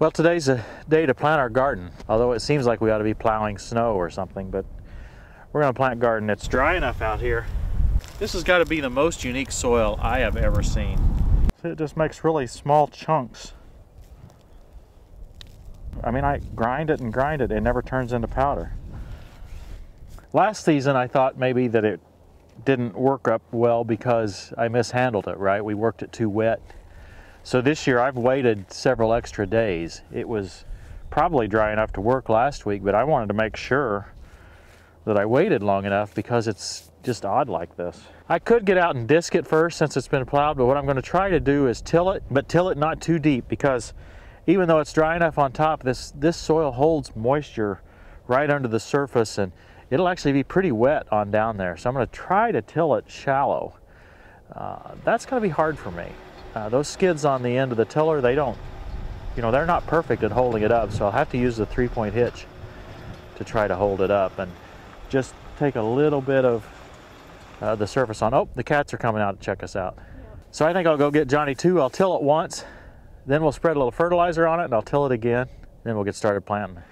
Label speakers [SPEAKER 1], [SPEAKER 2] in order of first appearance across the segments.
[SPEAKER 1] Well, today's a day to plant our garden, although it seems like we ought to be plowing snow or something, but we're gonna plant garden. It's dry enough out here. This has got to be the most unique soil I have ever seen. It just makes really small chunks. I mean, I grind it and grind it, it never turns into powder. Last season, I thought maybe that it didn't work up well because I mishandled it, right? We worked it too wet so this year I've waited several extra days. It was probably dry enough to work last week, but I wanted to make sure that I waited long enough because it's just odd like this. I could get out and disc it first since it's been plowed, but what I'm going to try to do is till it, but till it not too deep because even though it's dry enough on top, this, this soil holds moisture right under the surface and it'll actually be pretty wet on down there. So I'm going to try to till it shallow. Uh, that's going to be hard for me. Uh, those skids on the end of the tiller, they don't, you know, they're not perfect at holding it up, so I'll have to use the three-point hitch to try to hold it up and just take a little bit of uh, the surface on. Oh, the cats are coming out to check us out. So I think I'll go get Johnny too. I'll till it once, then we'll spread a little fertilizer on it and I'll till it again, then we'll get started planting.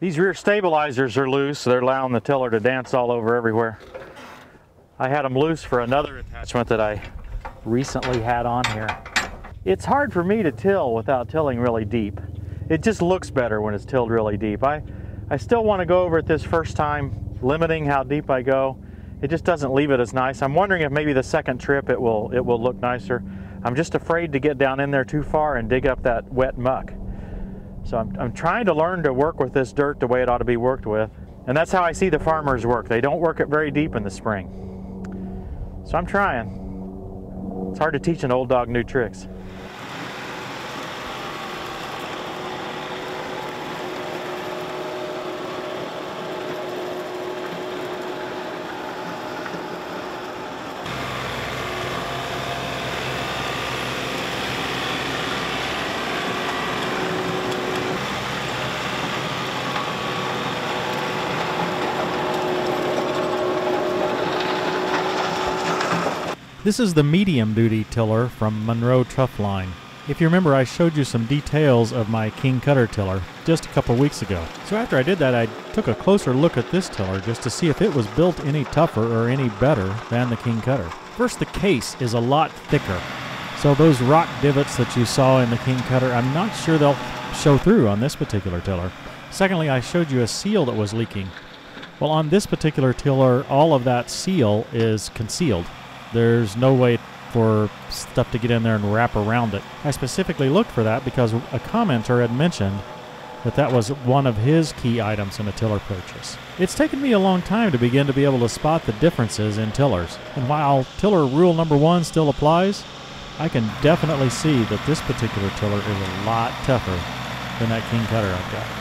[SPEAKER 1] These rear stabilizers are loose, so they're allowing the tiller to dance all over everywhere. I had them loose for another attachment that I recently had on here. It's hard for me to till without tilling really deep. It just looks better when it's tilled really deep. I, I still want to go over it this first time, limiting how deep I go. It just doesn't leave it as nice. I'm wondering if maybe the second trip it will, it will look nicer. I'm just afraid to get down in there too far and dig up that wet muck. So I'm, I'm trying to learn to work with this dirt the way it ought to be worked with. And that's how I see the farmers work. They don't work it very deep in the spring. So I'm trying. It's hard to teach an old dog new tricks.
[SPEAKER 2] This is the medium duty tiller from Monroe Line. If you remember, I showed you some details of my King Kutter tiller just a couple weeks ago. So after I did that, I took a closer look at this tiller just to see if it was built any tougher or any better than the King Kutter. First, the case is a lot thicker. So those rock divots that you saw in the King Kutter, I'm not sure they'll show through on this particular tiller. Secondly, I showed you a seal that was leaking. Well, on this particular tiller, all of that seal is concealed. There's no way for stuff to get in there and wrap around it. I specifically looked for that because a commenter had mentioned that that was one of his key items in a tiller purchase. It's taken me a long time to begin to be able to spot the differences in tillers, and while tiller rule number one still applies, I can definitely see that this particular tiller is a lot tougher than that King Kutter I've got.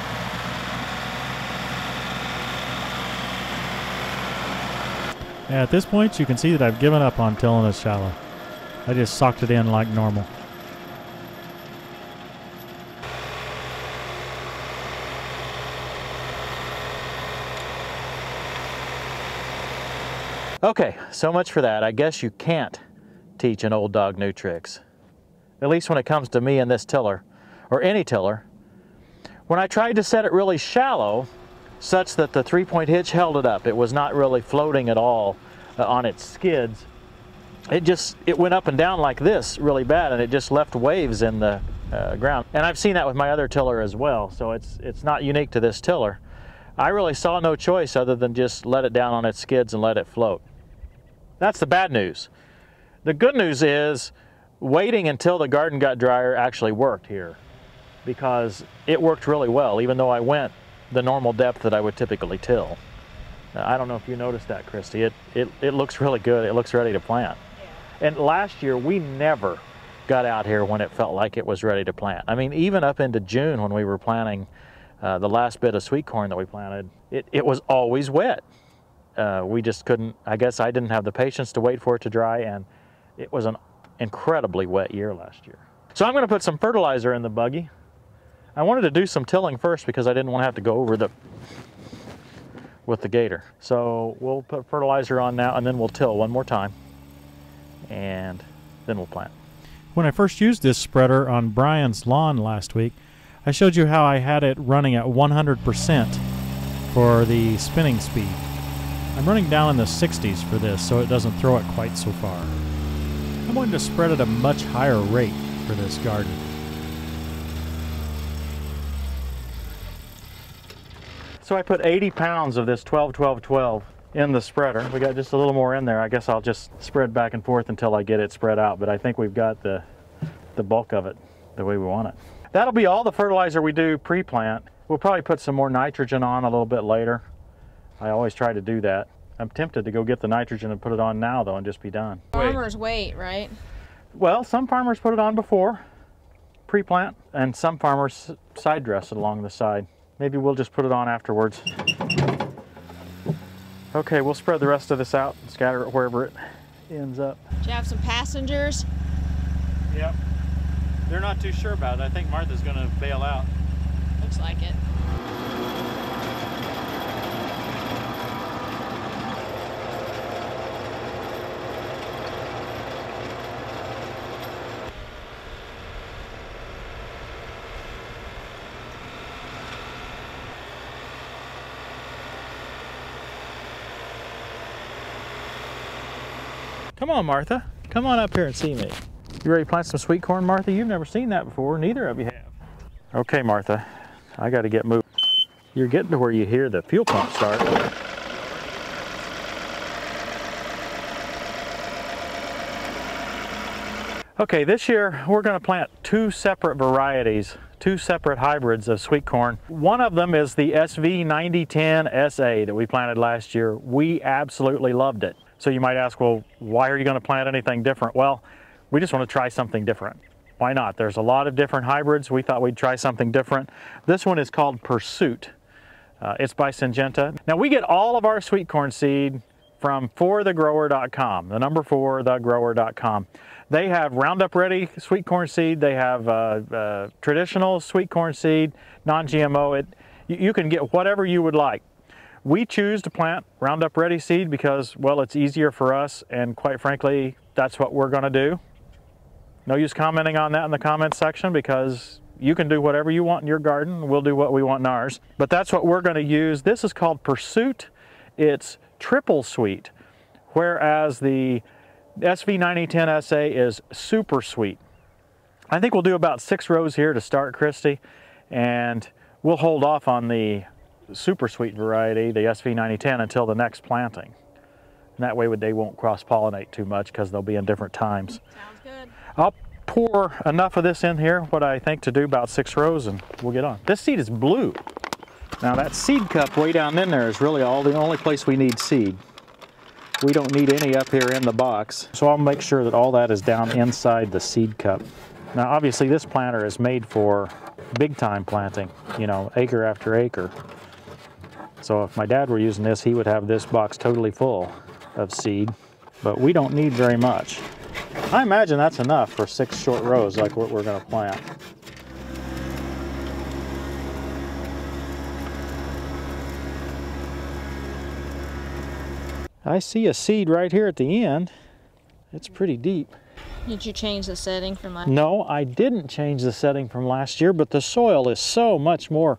[SPEAKER 2] At this point, you can see that I've given up on tilling this shallow. I just socked it in like normal.
[SPEAKER 1] Okay, so much for that. I guess you can't teach an old dog new tricks. At least when it comes to me and this tiller, or any tiller. When I tried to set it really shallow, such that the three-point hitch held it up. It was not really floating at all uh, on its skids. It just, it went up and down like this really bad and it just left waves in the, uh, ground. And I've seen that with my other tiller as well, so it's, it's not unique to this tiller. I really saw no choice other than just let it down on its skids and let it float. That's the bad news. The good news is waiting until the garden got drier actually worked here because it worked really well, even though I went the normal depth that I would typically till. I don't know if you noticed that, Christy. It, it, it looks really good. It looks ready to plant. Yeah. And last year, we never got out here when it felt like it was ready to plant. I mean, even up into June when we were planting uh, the last bit of sweet corn that we planted, it, it was always wet. Uh, we just couldn't, I guess I didn't have the patience to wait for it to dry, and it was an incredibly wet year last year. So I'm going to put some fertilizer in the buggy. I wanted to do some tilling first because I didn't want to have to go over the with the gator. So we'll put fertilizer on now and then we'll till one more time and then we'll plant.
[SPEAKER 2] When I first used this spreader on Brian's lawn last week, I showed you how I had it running at 100% for the spinning speed. I'm running down in the 60s for this so it doesn't throw it quite so far. I'm going to spread at a much higher rate for this garden.
[SPEAKER 1] So I put 80 pounds of this 12 12 12 in the spreader. We got just a little more in there. I guess I'll just spread back and forth until I get it spread out, but I think we've got the, the bulk of it the way we want it. That'll be all the fertilizer we do pre-plant. We'll probably put some more nitrogen on a little bit later. I always try to do that. I'm tempted to go get the nitrogen and put it on now though and just be done.
[SPEAKER 3] Farmers wait, right?
[SPEAKER 1] Well, some farmers put it on before pre-plant and some farmers side dress it along the side. Maybe we'll just put it on afterwards. Okay, we'll spread the rest of this out and scatter it wherever it ends up.
[SPEAKER 3] Do you have some passengers?
[SPEAKER 1] Yep. They're not too sure about it. I think Martha's going to bail out.
[SPEAKER 3] Looks like it.
[SPEAKER 1] Come on, Martha. Come on up here and see me. You ready to plant some sweet corn, Martha? You've never seen that before. Neither of you have. Okay, Martha. I got to get moving. You're getting to where you hear the fuel pump start. Okay, this year we're going to plant two separate varieties, two separate hybrids of sweet corn. One of them is the SV9010 SA that we planted last year. We absolutely loved it. So you might ask, well, why are you going to plant anything different? Well, we just want to try something different. Why not? There's a lot of different hybrids. We thought we'd try something different. This one is called Pursuit. Uh, it's by Syngenta. Now we get all of our sweet corn seed from 4thegrower.com, the number four, thegrower.com. They have Roundup Ready sweet corn seed. They have uh, uh, traditional sweet corn seed, non-GMO. It, you can get whatever you would like. We choose to plant Roundup Ready seed because, well, it's easier for us, and quite frankly, that's what we're going to do. No use commenting on that in the comments section because you can do whatever you want in your garden. We'll do what we want in ours. But that's what we're going to use. This is called Pursuit. It's triple sweet, whereas the SV9010SA is super sweet. I think we'll do about six rows here to start, Christy, and we'll hold off on the super sweet variety, the SV9010, until the next planting. And that way they won't cross-pollinate too much because they'll be in different times.
[SPEAKER 3] Sounds good.
[SPEAKER 1] I'll pour enough of this in here, what I think to do about six rows, and we'll get on. This seed is blue. Now that seed cup way down in there is really all the only place we need seed. We don't need any up here in the box. So I'll make sure that all that is down inside the seed cup. Now obviously this planter is made for big time planting, you know, acre after acre. So if my dad were using this, he would have this box totally full of seed, but we don't need very much. I imagine that's enough for six short rows like what we're gonna plant. I see a seed right here at the end. It's pretty deep.
[SPEAKER 3] Did you change the setting from last
[SPEAKER 1] No, I didn't change the setting from last year, but the soil is so much more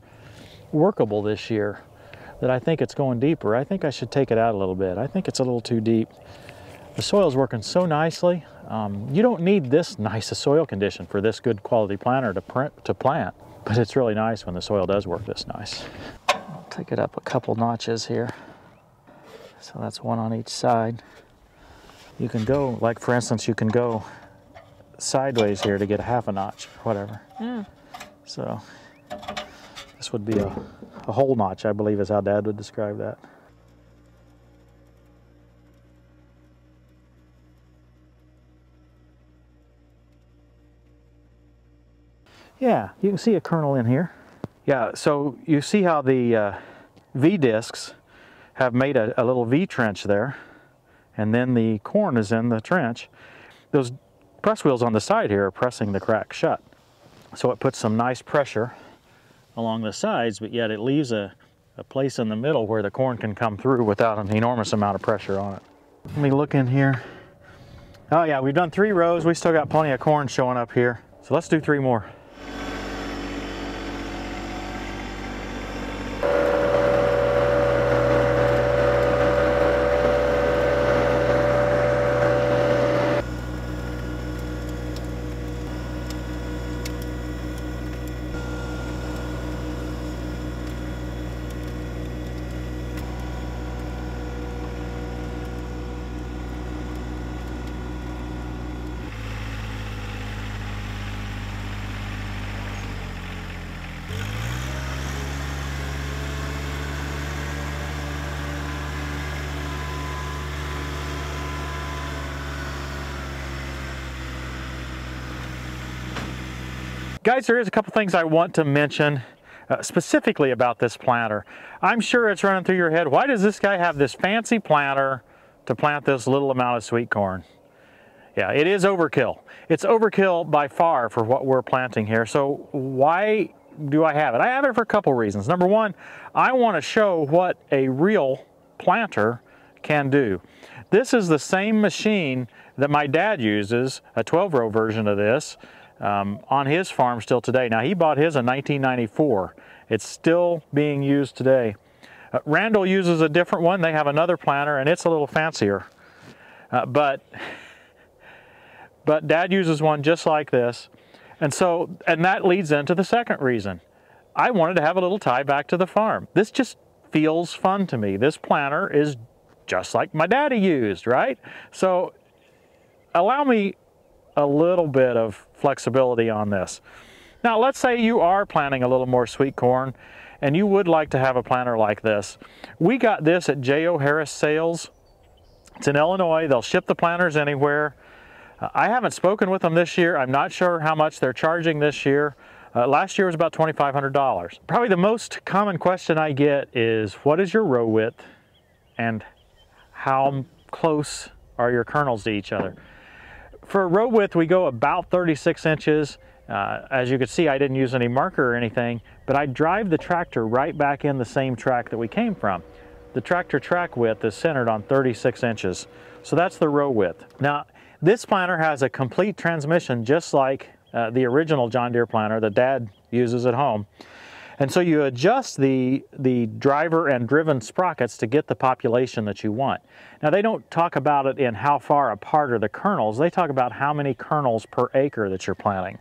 [SPEAKER 1] workable this year that I think it's going deeper. I think I should take it out a little bit. I think it's a little too deep. The soil's working so nicely. Um, you don't need this nice a soil condition for this good quality planter to, print, to plant, but it's really nice when the soil does work this nice. I'll take it up a couple notches here. So that's one on each side. You can go, like for instance, you can go sideways here to get a half a notch or whatever.
[SPEAKER 3] Yeah.
[SPEAKER 1] So this would be a, a whole notch, I believe is how Dad would describe that. Yeah, you can see a kernel in here. Yeah, so you see how the uh, V-discs have made a, a little V trench there, and then the corn is in the trench. Those press wheels on the side here are pressing the crack shut. So it puts some nice pressure along the sides, but yet it leaves a, a place in the middle where the corn can come through without an enormous amount of pressure on it. Let me look in here. Oh yeah, we've done three rows. We still got plenty of corn showing up here. So let's do three more. Guys, there is a couple things I want to mention uh, specifically about this planter. I'm sure it's running through your head, why does this guy have this fancy planter to plant this little amount of sweet corn? Yeah, it is overkill. It's overkill by far for what we're planting here. So why do I have it? I have it for a couple reasons. Number one, I want to show what a real planter can do. This is the same machine that my dad uses, a 12 row version of this, um, on his farm still today. Now he bought his in 1994. It's still being used today. Uh, Randall uses a different one. They have another planter and it's a little fancier. Uh, but, but dad uses one just like this. And so, and that leads into the second reason. I wanted to have a little tie back to the farm. This just feels fun to me. This planter is just like my daddy used, right? So allow me a little bit of flexibility on this. Now let's say you are planting a little more sweet corn and you would like to have a planter like this. We got this at J.O. Harris Sales. It's in Illinois. They'll ship the planters anywhere. Uh, I haven't spoken with them this year. I'm not sure how much they're charging this year. Uh, last year was about $2,500. Probably the most common question I get is what is your row width and how close are your kernels to each other? For row width, we go about 36 inches. Uh, as you can see, I didn't use any marker or anything, but I drive the tractor right back in the same track that we came from. The tractor track width is centered on 36 inches. So that's the row width. Now, this planter has a complete transmission just like uh, the original John Deere planter that Dad uses at home. And so you adjust the, the driver and driven sprockets to get the population that you want. Now they don't talk about it in how far apart are the kernels, they talk about how many kernels per acre that you're planting.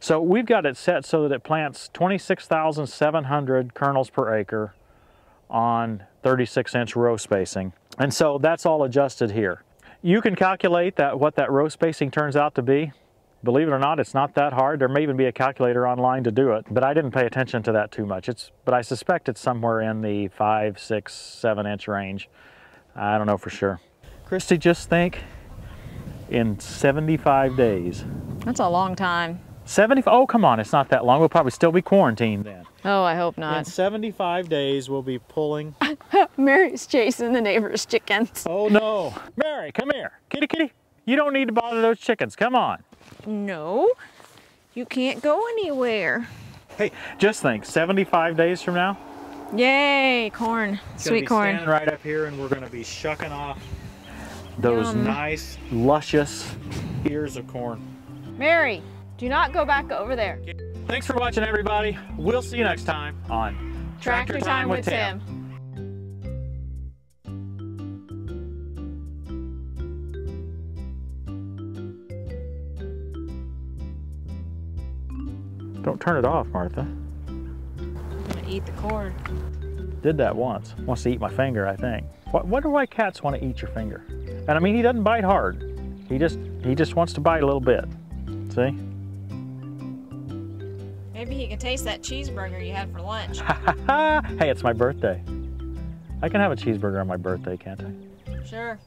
[SPEAKER 1] So we've got it set so that it plants 26,700 kernels per acre on 36 inch row spacing. And so that's all adjusted here. You can calculate that what that row spacing turns out to be. Believe it or not, it's not that hard. There may even be a calculator online to do it, but I didn't pay attention to that too much. It's, but I suspect it's somewhere in the five, six, seven inch range. I don't know for sure. Christy, just think in 75 days.
[SPEAKER 3] That's a long time.
[SPEAKER 1] 70, oh come on, it's not that long. We'll probably still be quarantined then.
[SPEAKER 3] Oh, I hope not.
[SPEAKER 1] In 75 days, we'll be pulling.
[SPEAKER 3] Mary's chasing the neighbor's chickens.
[SPEAKER 1] Oh no. Mary, come here. Kitty, kitty. You don't need to bother those chickens. Come on.
[SPEAKER 3] No, you can't go anywhere.
[SPEAKER 1] Hey, just think, 75 days from now,
[SPEAKER 3] Yay, corn,
[SPEAKER 1] It's
[SPEAKER 3] sweet corn.
[SPEAKER 1] standing right up here and we're gonna be shucking off those
[SPEAKER 3] Yum.
[SPEAKER 1] nice, luscious ears of corn.
[SPEAKER 3] Mary, do not go back over there.
[SPEAKER 1] Thanks for watching, everybody. We'll see you next time on
[SPEAKER 3] Tractor time with Tim.
[SPEAKER 1] Don't turn it off, Martha.
[SPEAKER 3] I'm gonna eat the corn.
[SPEAKER 1] Did that once. Wants to eat my finger, I think. What, wonder why cats want to eat your finger. And I mean, he doesn't bite hard. He just he just wants to bite a little bit. See?
[SPEAKER 3] Maybe he can taste that cheeseburger you had for lunch.
[SPEAKER 1] hey, it's my birthday. I can have a cheeseburger on my birthday, can't I?
[SPEAKER 3] sure.